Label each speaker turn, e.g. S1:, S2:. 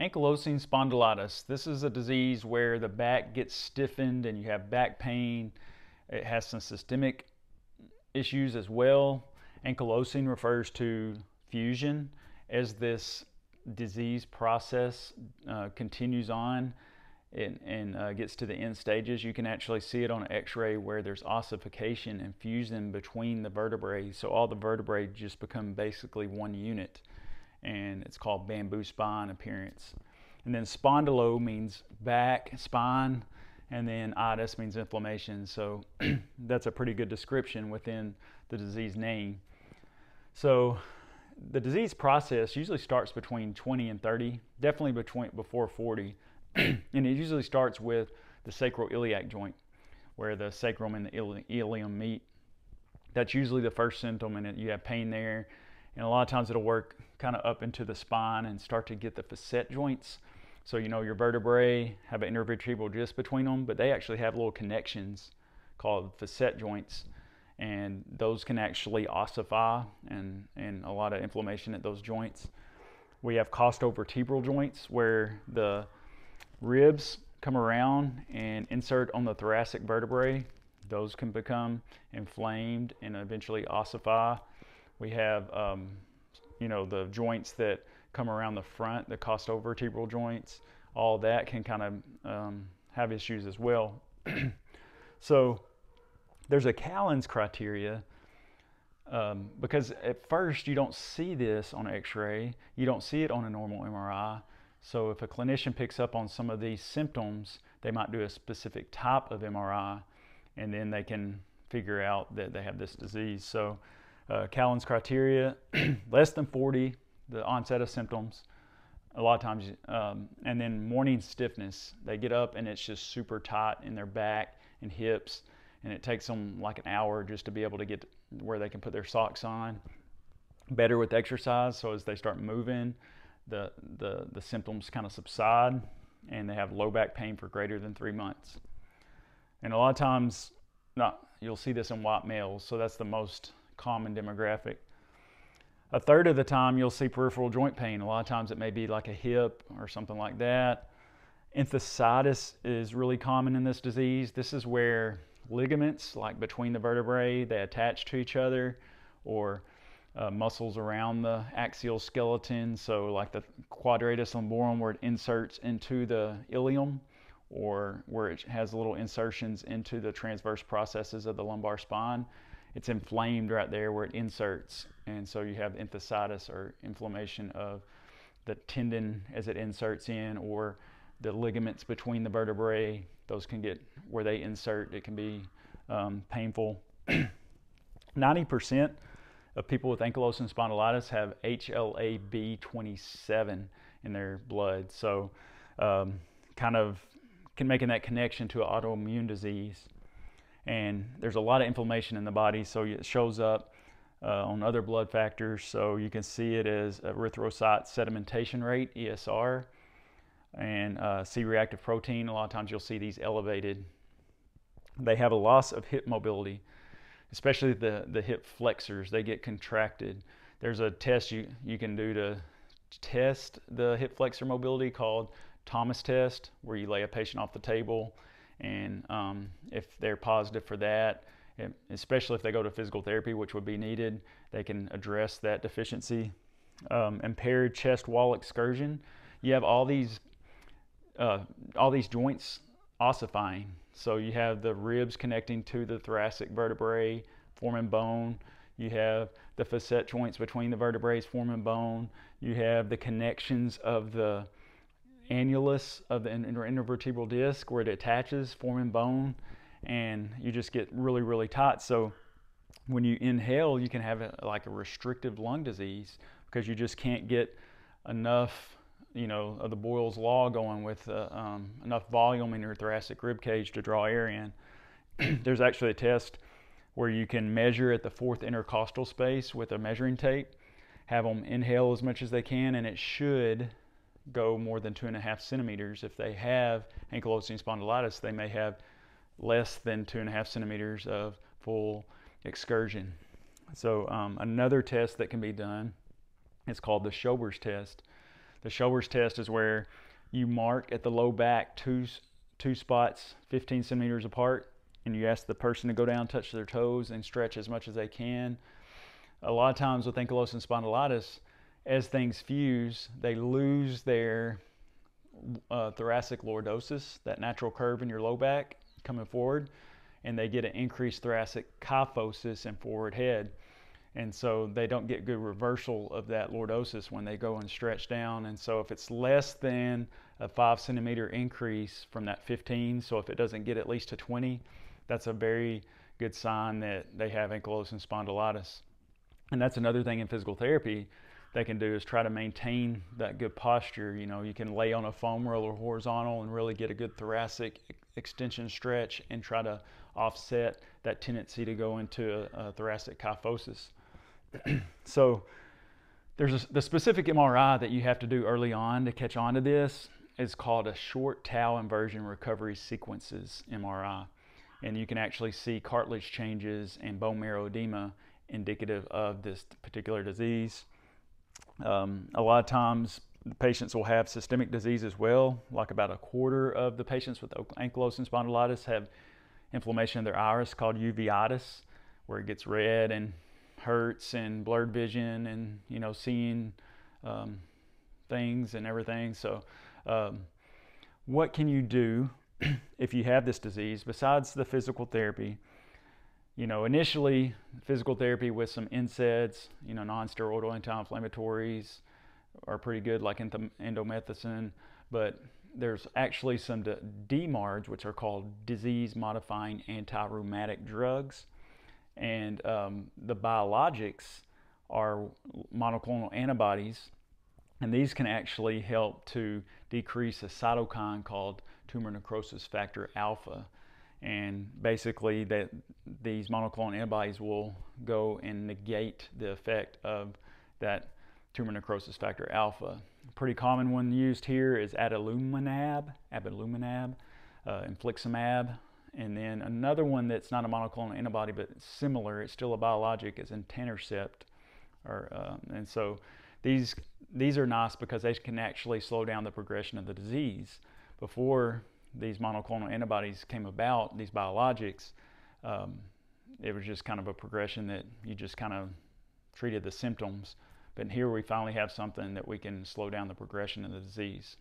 S1: Ankylosing spondylitis. This is a disease where the back gets stiffened and you have back pain. It has some systemic issues as well. Ankylosing refers to fusion as this disease process uh, continues on and, and uh, gets to the end stages. You can actually see it on an x-ray where there's ossification and fusion between the vertebrae. So all the vertebrae just become basically one unit and it's called bamboo spine appearance. And then spondylo means back, spine, and then itis means inflammation. So that's a pretty good description within the disease name. So the disease process usually starts between 20 and 30, definitely between before 40. and it usually starts with the sacroiliac joint, where the sacrum and the ilium meet. That's usually the first symptom, and you have pain there. And a lot of times it'll work kind of up into the spine and start to get the facet joints. So, you know, your vertebrae have an intervertebral disc between them, but they actually have little connections called facet joints. And those can actually ossify and, and a lot of inflammation at those joints. We have costovertebral joints where the ribs come around and insert on the thoracic vertebrae. Those can become inflamed and eventually ossify. We have um, you know, the joints that come around the front, the costovertebral joints, all that can kind of um, have issues as well. so there's a Calin's criteria um, because at first you don't see this on x-ray, you don't see it on a normal MRI. So if a clinician picks up on some of these symptoms, they might do a specific type of MRI and then they can figure out that they have this disease. So uh, Calin's criteria, less than 40, the onset of symptoms, a lot of times, um, and then morning stiffness. They get up and it's just super tight in their back and hips, and it takes them like an hour just to be able to get where they can put their socks on. Better with exercise, so as they start moving, the, the, the symptoms kind of subside, and they have low back pain for greater than three months. And a lot of times, not, you'll see this in white males, so that's the most common demographic. A third of the time, you'll see peripheral joint pain. A lot of times, it may be like a hip or something like that. Enthesitis is really common in this disease. This is where ligaments, like between the vertebrae, they attach to each other, or uh, muscles around the axial skeleton. So, like the quadratus lumborum, where it inserts into the ilium, or where it has little insertions into the transverse processes of the lumbar spine it's inflamed right there where it inserts. And so you have enthesitis or inflammation of the tendon as it inserts in or the ligaments between the vertebrae. Those can get where they insert, it can be um, painful. 90% of people with ankylosing spondylitis have HLA-B27 in their blood. So um, kind of can making that connection to an autoimmune disease and there's a lot of inflammation in the body, so it shows up uh, on other blood factors. So you can see it as erythrocyte sedimentation rate, ESR, and uh, C-reactive protein. A lot of times you'll see these elevated. They have a loss of hip mobility, especially the, the hip flexors. They get contracted. There's a test you, you can do to test the hip flexor mobility called Thomas test, where you lay a patient off the table and um, if they're positive for that, especially if they go to physical therapy, which would be needed, they can address that deficiency. Um, impaired chest wall excursion. You have all these uh, all these joints ossifying. So you have the ribs connecting to the thoracic vertebrae, forming bone. You have the facet joints between the vertebrae forming bone. You have the connections of the annulus of the intervertebral disc where it attaches, forming bone, and you just get really, really tight. So when you inhale, you can have a, like a restrictive lung disease because you just can't get enough, you know, of the Boyle's law going with uh, um, enough volume in your thoracic rib cage to draw air in. There's actually a test where you can measure at the fourth intercostal space with a measuring tape, have them inhale as much as they can, and it should go more than two and a half centimeters. If they have ankylosing spondylitis, they may have less than two and a half centimeters of full excursion. So um, another test that can be done is called the Schober's test. The Schober's test is where you mark at the low back two two spots 15 centimeters apart, and you ask the person to go down, touch their toes, and stretch as much as they can. A lot of times with ankylosing spondylitis, as things fuse, they lose their uh, thoracic lordosis, that natural curve in your low back coming forward, and they get an increased thoracic kyphosis and forward head. And so they don't get good reversal of that lordosis when they go and stretch down. And so if it's less than a five centimeter increase from that 15, so if it doesn't get at least to 20, that's a very good sign that they have ankylosing spondylitis. And that's another thing in physical therapy they can do is try to maintain that good posture. You know, you can lay on a foam roller horizontal and really get a good thoracic extension stretch and try to offset that tendency to go into a, a thoracic kyphosis. so there's a, the specific MRI that you have to do early on to catch on to this is called a short tau inversion recovery sequences MRI. And you can actually see cartilage changes and bone marrow edema indicative of this particular disease. Um, a lot of times patients will have systemic disease as well, like about a quarter of the patients with ankylosing spondylitis have inflammation in their iris called uveitis, where it gets red and hurts and blurred vision and you know seeing um, things and everything. So, um, what can you do if you have this disease besides the physical therapy? You know, initially physical therapy with some NSAIDs, you know, non-steroidal anti-inflammatories are pretty good, like indomethacin. But there's actually some DMARDs, which are called disease-modifying anti-rheumatic drugs and um, the biologics are monoclonal antibodies, and these can actually help to decrease a cytokine called tumor necrosis factor alpha. And basically, that these monoclonal antibodies will go and negate the effect of that tumor necrosis factor alpha. A pretty common one used here is adalimumab, adalimumab, uh, infliximab, and then another one that's not a monoclonal antibody but similar, it's still a biologic, is etanercept. Or, um, and so these, these are nice because they can actually slow down the progression of the disease. Before these monoclonal antibodies came about, these biologics, um, it was just kind of a progression that you just kind of treated the symptoms. But here we finally have something that we can slow down the progression of the disease.